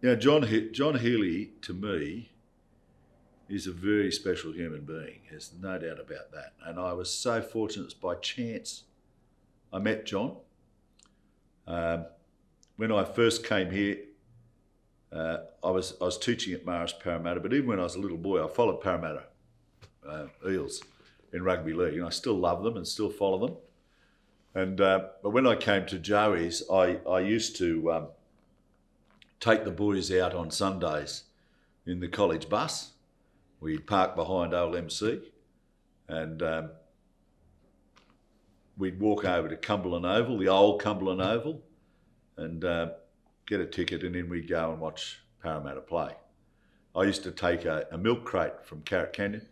Now, John he- John Healy to me is a very special human being. There's no doubt about that. And I was so fortunate by chance I met John. Um, when I first came here, uh, I was I was teaching at Marist Parramatta, but even when I was a little boy, I followed Parramatta uh, Eels in rugby league, and I still love them and still follow them. And uh, but when I came to Joey's, I I used to um, take the boys out on Sundays in the college bus. We'd park behind old MC, and um, we'd walk over to Cumberland Oval, the old Cumberland Oval, and uh, get a ticket, and then we'd go and watch Parramatta play. I used to take a, a milk crate from Carrot Canyon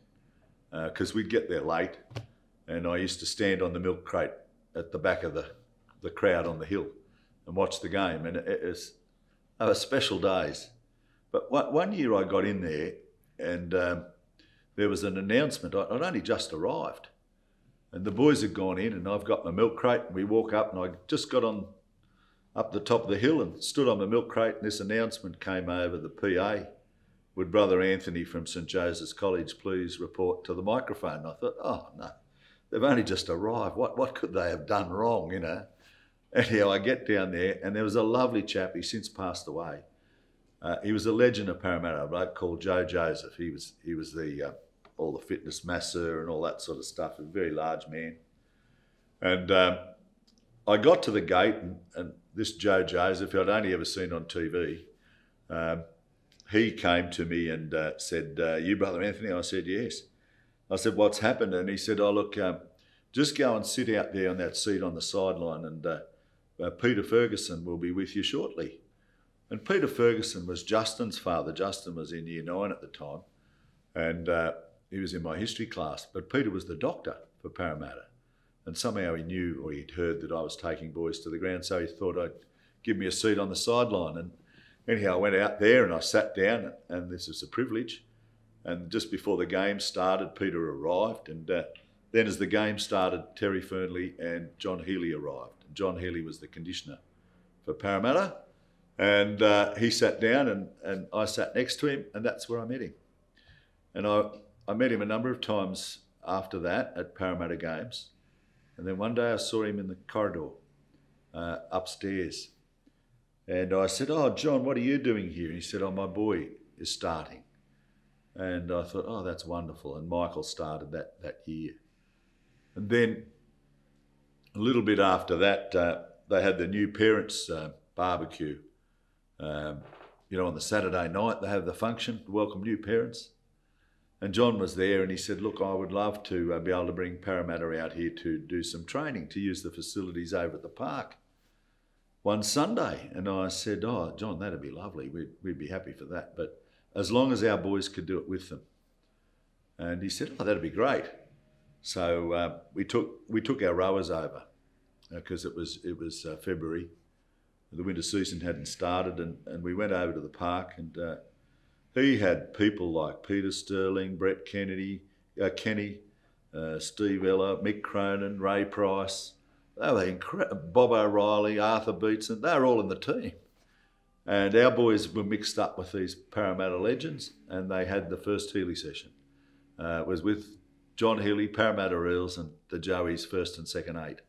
because uh, we'd get there late, and I used to stand on the milk crate at the back of the, the crowd on the hill and watch the game, and it, it was, it was special days. But one, year I got in there, and um, there was an announcement. I'd only just arrived, and the boys had gone in, and I've got my milk crate, and we walk up, and I just got on up the top of the hill and stood on the milk crate, and this announcement came over the PA. Would Brother Anthony from St Joseph's College please report to the microphone? And I thought, oh no, they've only just arrived. What what could they have done wrong, you know? Anyhow, I get down there, and there was a lovely chap. He's since passed away. Uh, he was a legend of Parramatta, a bloke called Joe Joseph. He was he was the uh, all the fitness masseur and all that sort of stuff. A very large man, and um, I got to the gate, and, and this Joe Joseph, I'd only ever seen on TV, um, he came to me and uh, said, uh, You, Brother Anthony? I said, Yes. I said, What's happened? And he said, Oh, look, um, just go and sit out there on that seat on the sideline, and uh, uh Peter Ferguson will be with you shortly. And Peter Ferguson was Justin's father. Justin was in year nine at the time, and uh, he was in my history class. But Peter was the doctor for Parramatta. And somehow he knew or he'd heard that I was taking boys to the ground, so he thought I'd give me a seat on the sideline. And anyhow, I went out there and I sat down, and this is a privilege. And just before the game started, Peter arrived. And uh, then, as the game started, Terry Fearnley and John Healy arrived. John Healy was the conditioner for Parramatta. And uh, he sat down, and, and I sat next to him, and that's where I met him. And I, I met him a number of times after that at Parramatta games. And then one day I saw him in the corridor uh, upstairs. And I said, Oh, John, what are you doing here? And he said, Oh, my boy is starting. And I thought, Oh, that's wonderful. And Michael started that, that year. And then a little bit after that, uh, they had the new parents' uh, barbecue. Um, you know, on the Saturday night, they have the function to welcome new parents. And John was there and he said, Look, I would love to uh, be able to bring Parramatta out here to do some training, to use the facilities over at the park one Sunday. And I said, Oh, John, that'd be lovely. We'd, we'd be happy for that. But as long as our boys could do it with them. And he said, Oh, that'd be great. So uh, we, took, we took our rowers over because uh, it was, it was uh, February. The winter season hadn't started, and, and we went over to the park and uh, he had people like Peter Sterling, Brett Kennedy, uh, Kenny, uh, Steve Ella, Mick Cronin, Ray Price. They were incredible. Bob O'Reilly, Arthur Beetson. They were all in the team. And our boys were mixed up with these Parramatta legends, and they had the first Healy session. It was with John Healy, Parramatta Eels, and the Joey's first and second eight.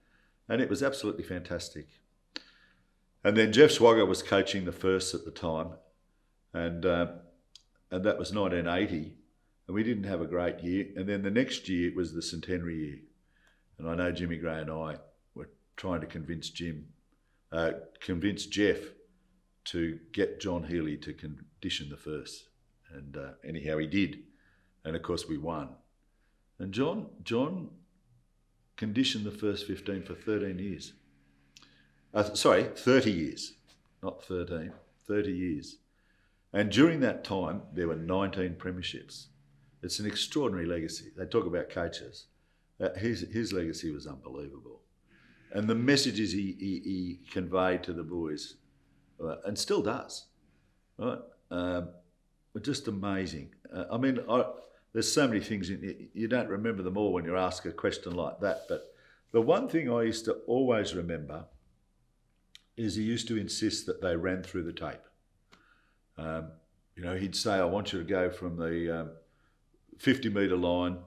And it was absolutely fantastic. And then Jeff Swagger was coaching the first at the time. And uh, and that was 1980, and we didn't have a great year. And then the next year it was the centenary year, and I know Jimmy Gray and I were trying to convince Jim, uh, convince Jeff to get John Healy to condition the first, and uh, anyhow he did, and of course we won. And John, John conditioned the first 15 for 13 years. Uh, sorry, 30 years, not 13, 30 years. And during that time, there were 19 premierships. It's an extraordinary legacy. They talk about coaches. Uh, his, his legacy was unbelievable. And the messages he, he, he conveyed to the boys, uh, and still does, right? Um, just amazing. Uh, I mean, I, there's so many things, in, you don't remember them all when you ask a question like that. But the one thing I used to always remember is he used to insist that they ran through the tape. Um, you know, he'd say, "I want you to go from the um, 50 metre line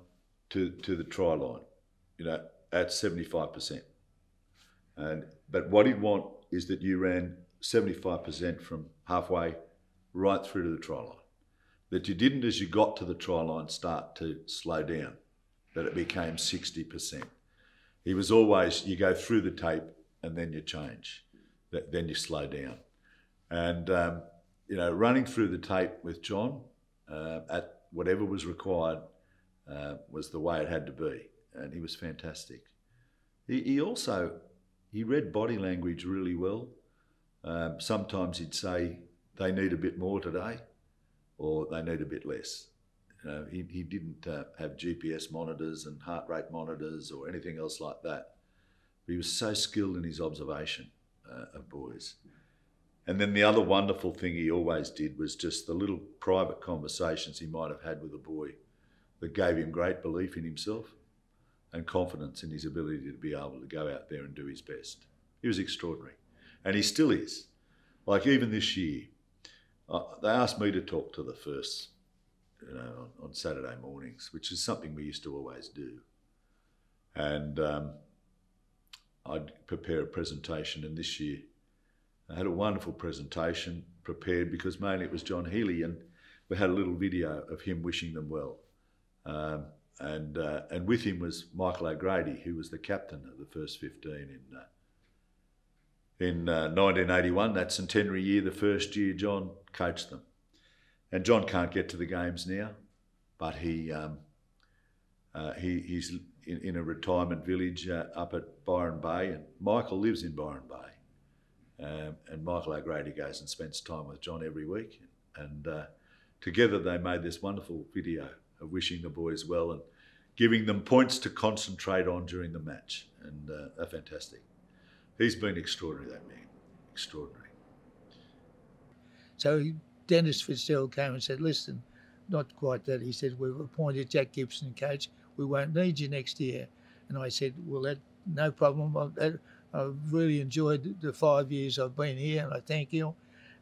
to to the try line." You know, at 75 percent. And but what he'd want is that you ran 75 percent from halfway right through to the try line. That you didn't, as you got to the try line, start to slow down. That it became 60 percent. He was always you go through the tape and then you change, then you slow down. And um, you know, running through the tape with John uh, at whatever was required uh, was the way it had to be, and he was fantastic. He, he also he read body language really well. Um, sometimes he'd say they need a bit more today, or they need a bit less. You know, he, he didn't uh, have GPS monitors and heart rate monitors or anything else like that. But he was so skilled in his observation uh, of boys. And then the other wonderful thing he always did was just the little private conversations he might have had with a boy that gave him great belief in himself and confidence in his ability to be able to go out there and do his best. He was extraordinary. And he still is. Like even this year, they asked me to talk to the first, you know, on, on, Saturday mornings, which is something we used to always do. And um, I'd prepare a presentation, and this year I had a wonderful presentation prepared because mainly it was John Healy, and we had a little video of him wishing them well. Um, and uh, and with him was Michael O'Grady, who was the captain of the first 15 in uh, in uh, 1981, that centenary year, the first year John coached them. And John can't get to the games now, but he um, uh, he he's in, in, a retirement village uh, up at Byron Bay, and Michael lives in Byron Bay. Um, and Michael O'Grady goes and spends time with John every week. And uh, together they made this wonderful video of wishing the boys well and giving them points to concentrate on during the match. And uh, they're fantastic. He's been extraordinary, that man. Extraordinary. So Dennis Fitzgerald came and said, listen, not quite that. He said, we've appointed Jack Gibson coach. We won't need you next year. And I said, well, that, no problem. I've really enjoyed the five years I've been here, and I thank you.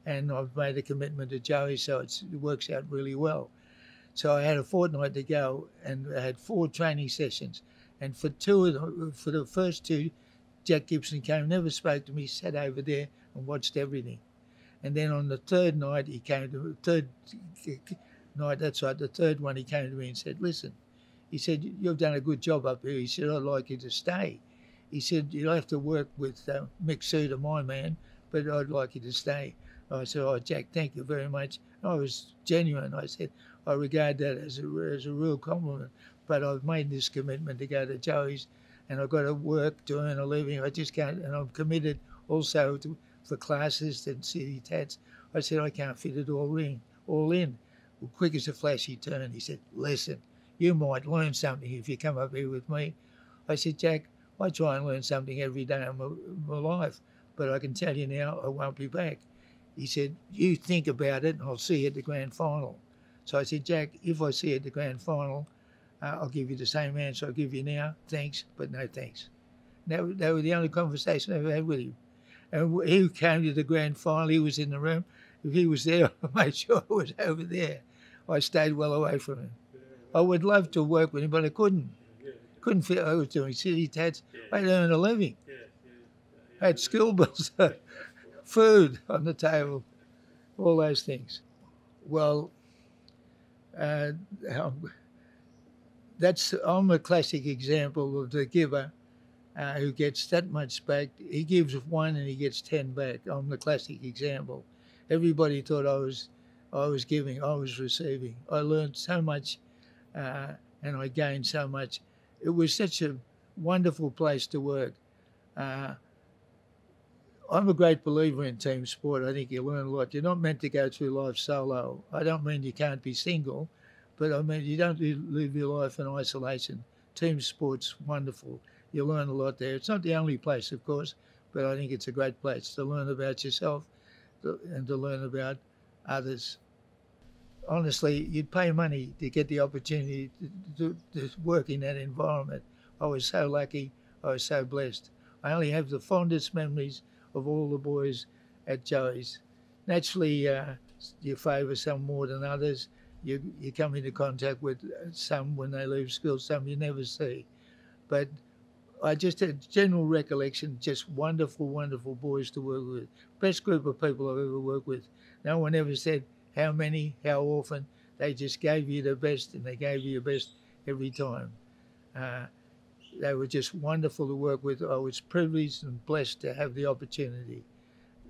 And I've made a commitment to Joey, so it works out really well. So I had a fortnight to go, and I had four training sessions. And for two of them, for the first two, Jack Gibson came, never spoke to me, sat over there and watched everything. And then on the third night, he came to third night. That's right. The third one, he came to me and said, "Listen," he said, "You've done a good job up here." He said, "I'd like you to stay." he said, You'll have to work with uh, Mick Suter, my man, but I'd like you to stay. I said, Oh, Jack, thank you very much. I was genuine. I said, I regard that as a, as a real compliment, but I've made this commitment to go to Joey's and I've got to work earn a living. I just can't, and I'm committed also to, for classes and City Tatts. I said, I can't fit it all in. All in. Well, quick as a flash, he turned. He said, Listen, you might learn something if you come up here with me. I said, Jack, I try and learn something every day of my, my life, but I can tell you now I won't be back. He said, You think about it and I'll see you at the grand final. So I said, Jack, if I see you at the grand final, uh, I'll give you the same answer I'll give you now. Thanks, but no thanks. That, that was the only conversation I ever had with him. And he came to the grand final, he was in the room. If he was there, I made sure I was over there. I stayed well away from him. I would love to work with him, but I couldn't couldn't feel I was doing City Tatts. Yeah. I earned a living. I had school bills, food on the table, all those things. Well, uh, that's I'm a classic example of the giver uh, who gets that much back. He gives one and he gets ten back. I'm the classic example. Everybody thought I was, I was giving, I was receiving. I learned so much, uh, and I gained so much it was such a wonderful place to work. Uh, I'm a great believer in team sport. I think you learn a lot. You're not meant to go through life solo. I don't mean you can't be single, but I mean you don't live your life in isolation. Team sport's wonderful. You learn a lot there. It's not the only place, of course, but I think it's a great place to learn about yourself and to learn about others honestly, you'd pay money to get the opportunity to, to, to, work in that environment. I was so lucky. I was so blessed. I only have the fondest memories of all the boys at Joey's. Naturally, uh, you favour some more than others. You you come into contact with some when they leave school, some you never see. But I just had general recollection, just wonderful, wonderful boys to work with. Best group of people I've ever worked with. No one ever said how many, how often. They just gave you the best, and they gave you your best every time. Uh, they were just wonderful to work with. I was privileged and blessed to have the opportunity.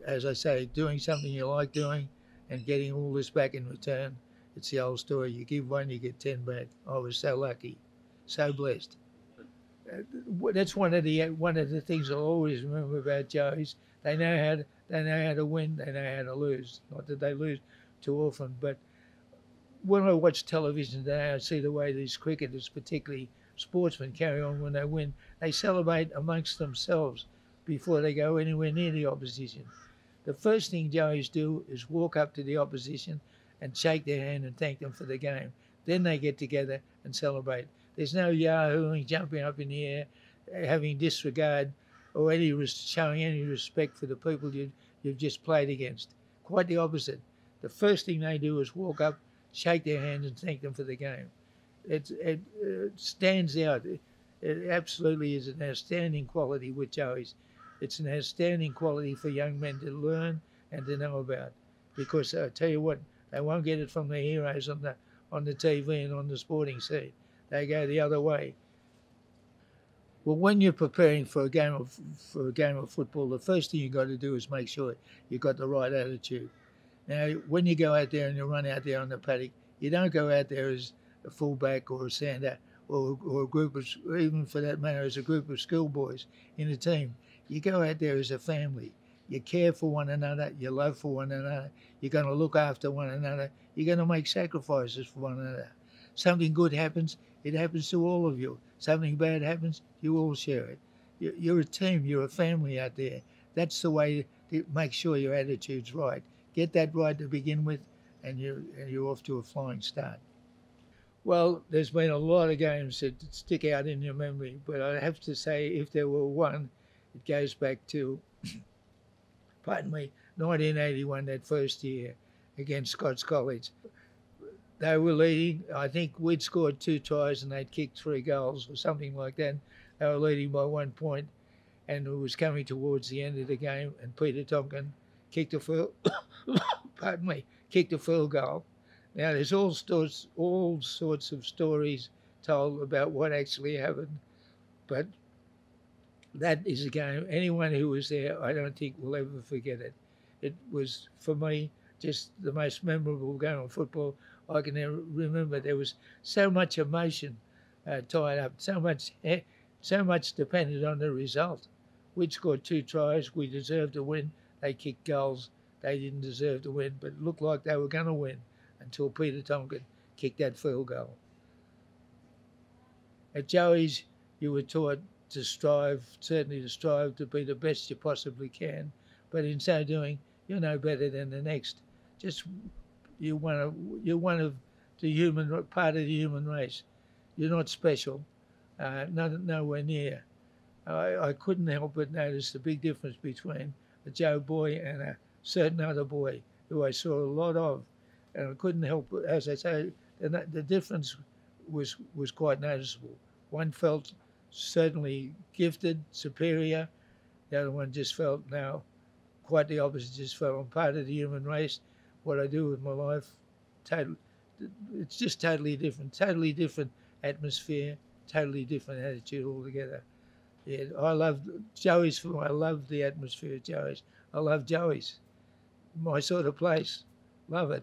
As I say, doing something you like doing and getting all this back in return. It's the old story. You give one, you get ten back. I was so lucky, so blessed. Uh, that's one of the one of the things I always remember about Joe's. They know how to, they know how to win. They know how to lose. Not that they lose too often, but when I watch television today, I see the way these cricketers, particularly sportsmen, carry on when they win. They celebrate amongst themselves before they go anywhere near the opposition. The first thing Joeys do is walk up to the opposition and shake their hand and thank them for the game. Then they get together and celebrate. There's no yahooing, jumping up in the air, having disregard or any showing any respect for the people you, you've just played against. Quite the opposite. The first thing they do is walk up, shake their hands, and thank them for the game. It, it, it stands out. It, it, absolutely is an outstanding quality with Joey's. It's an outstanding quality for young men to learn and to know about. Because I tell you what, they won't get it from the heroes on the on the TV and on the sporting scene. They go the other way. Well, when you're preparing for a game of for a game of football, the first thing you've got to do is make sure you've got the right attitude. Now, when you go out there and you run out there on the paddock, you don't go out there as a fullback or a sander or, or a group of, even for that matter, as a group of schoolboys in a team. You go out there as a family. You care for one another. You love for one another. You're going to look after one another. You're going to make sacrifices for one another. Something good happens, it happens to all of you. Something bad happens, you all share it. You're a team. You're a family out there. That's the way to make sure your attitude's right. Get that right to begin with, and you're, and you're off to a flying start. Well, there's been a lot of games that stick out in your memory, but I have to say, if there were one, it goes back to, pardon me, 1981, that first year against Scots College. They were leading. I think we'd scored two tries and they'd kicked three goals or something like that. They were leading by one point, and it was coming towards the end of the game. And Peter Tonkin kicked a field, pardon me, kicked a field goal. Now there's all sorts, all sorts of stories told about what actually happened, but that is a game. Anyone who was there, I don't think will ever forget it. It was for me just the most memorable game of football I can remember. There was so much emotion uh, tied up, so much, so much depended on the result. We'd scored two tries. We deserved to win. They kicked goals. They didn't deserve to win, but it looked like they were going to win until Peter Tonkin kicked that field goal. At Joey's, you were taught to strive, certainly to strive to be the best you possibly can, but in so doing, you're no better than the next. Just you're one of you're one of the human part of the human race. You're not special, uh, not, nowhere near. I, I couldn't help but notice the big difference between a Joe boy and a certain other boy who I saw a lot of, and I couldn't help, but, as I say, the, the difference was was quite noticeable. One felt certainly gifted, superior. The other one just felt now quite the opposite. Just felt I'm part of the human race. What I do with my life, total, it's just totally different. Totally different atmosphere. Totally different attitude altogether. Yeah, I love Joey's. I love the atmosphere of Joey's. I love Joey's. My sort of place. Love it.